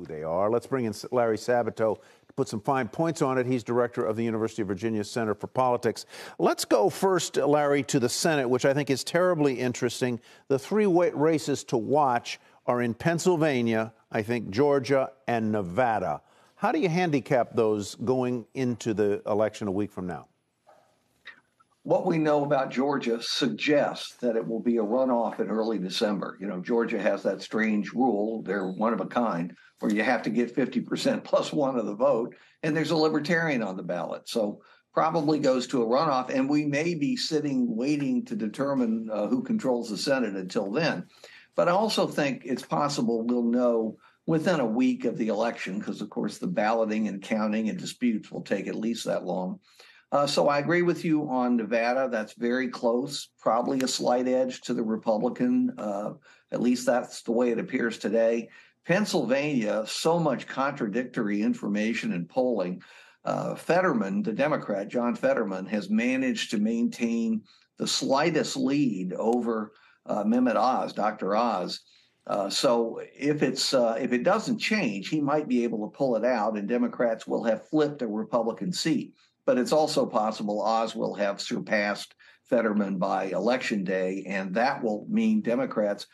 who they are. Let's bring in Larry Sabato to put some fine points on it. He's director of the University of Virginia Center for Politics. Let's go first, Larry, to the Senate, which I think is terribly interesting. The three races to watch are in Pennsylvania, I think Georgia, and Nevada. How do you handicap those going into the election a week from now? What we know about Georgia suggests that it will be a runoff in early December. You know, Georgia has that strange rule, they're one of a kind, where you have to get 50% plus one of the vote, and there's a libertarian on the ballot. So probably goes to a runoff, and we may be sitting waiting to determine uh, who controls the Senate until then. But I also think it's possible we'll know within a week of the election, because of course the balloting and counting and disputes will take at least that long. Uh, so I agree with you on Nevada. That's very close, probably a slight edge to the Republican. Uh, at least that's the way it appears today. Pennsylvania, so much contradictory information and polling. Uh, Fetterman, the Democrat, John Fetterman, has managed to maintain the slightest lead over uh, Mehmet Oz, Dr. Oz. Uh, so if it's uh, if it doesn't change, he might be able to pull it out, and Democrats will have flipped a Republican seat but it's also possible Oz will have surpassed Fetterman by election day, and that will mean Democrats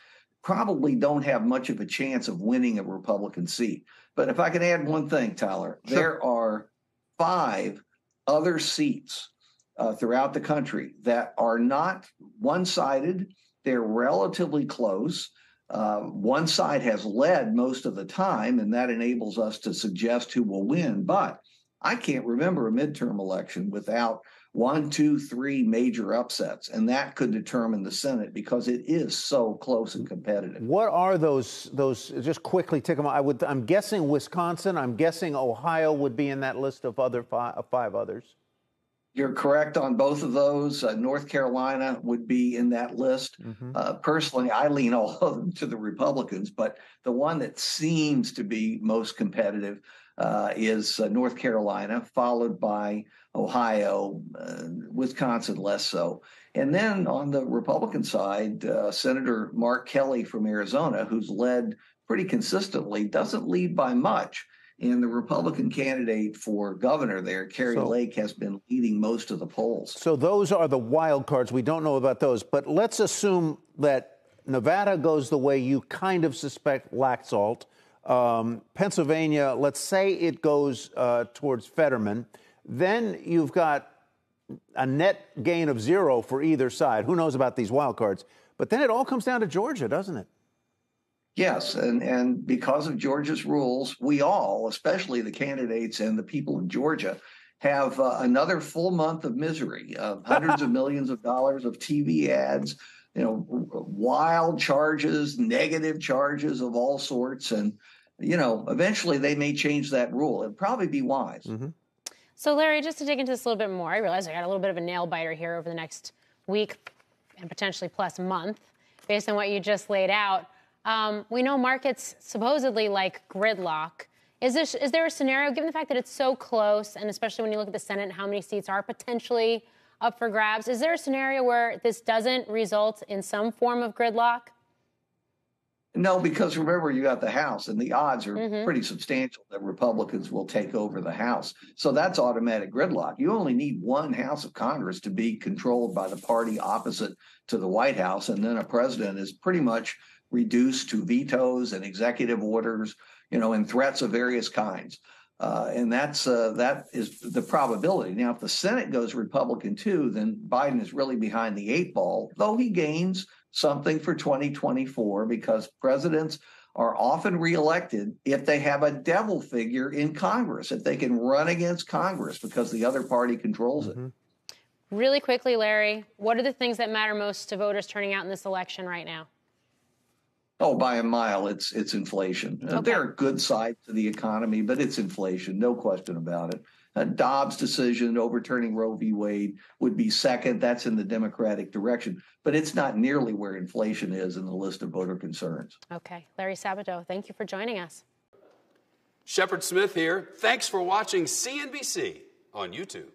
probably don't have much of a chance of winning a Republican seat. But if I can add one thing, Tyler, sure. there are five other seats uh, throughout the country that are not one sided, they're relatively close. Uh, one side has led most of the time, and that enables us to suggest who will win. But I can't remember a midterm election without one, two, three major upsets, and that could determine the Senate because it is so close and competitive. What are those? Those just quickly tick them. I would. I'm guessing Wisconsin. I'm guessing Ohio would be in that list of other five, five others. You're correct on both of those. Uh, North Carolina would be in that list. Mm-hmm. Uh, personally, I lean all of them to the Republicans, but the one that seems to be most competitive uh, is uh, North Carolina, followed by Ohio, uh, Wisconsin less so. And then on the Republican side, uh, Senator Mark Kelly from Arizona, who's led pretty consistently, doesn't lead by much. And the Republican candidate for governor there, Kari so, Lake, has been leading most of the polls. So those are the wild cards. We don't know about those. But let's assume that Nevada goes the way you kind of suspect Laxalt. Um, Pennsylvania, let's say it goes uh, towards Fetterman, then you've got a net gain of zero for either side. Who knows about these wild cards? But then it all comes down to Georgia, doesn't it? Yes, and, and because of Georgia's rules, we all, especially the candidates and the people in Georgia, have uh, another full month of misery, uh, hundreds of millions of dollars of TV ads, you know, wild charges, negative charges of all sorts, and you know, eventually they may change that rule. It'd probably be wise. Mm-hmm. So, Larry, just to dig into this a little bit more, I realize I got a little bit of a nail biter here over the next week and potentially plus month, based on what you just laid out. Um, we know markets supposedly like gridlock. Is this is there a scenario, given the fact that it's so close, and especially when you look at the Senate and how many seats are potentially up for grabs, is there a scenario where this doesn't result in some form of gridlock? No, because remember, you got the House, and the odds are mm-hmm. pretty substantial that Republicans will take over the House. So that's automatic gridlock. You only need one House of Congress to be controlled by the party opposite to the White House, and then a president is pretty much reduced to vetoes and executive orders, you know, and threats of various kinds. Uh, and that's uh, that is the probability. Now, if the Senate goes Republican too, then Biden is really behind the eight ball. Though he gains something for 2024 because presidents are often reelected if they have a devil figure in Congress, if they can run against Congress because the other party controls it. Mm-hmm. Really quickly, Larry, what are the things that matter most to voters turning out in this election right now? Oh, by a mile, it's it's inflation. Okay. There are good sides to the economy, but it's inflation, no question about it. A Dobbs decision overturning Roe v. Wade would be second. That's in the Democratic direction, but it's not nearly where inflation is in the list of voter concerns. Okay. Larry Sabato, thank you for joining us. Shepard Smith here. Thanks for watching CNBC on YouTube.